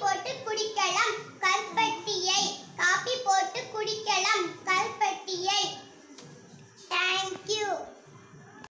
போட்டு குடிக்கலாம்.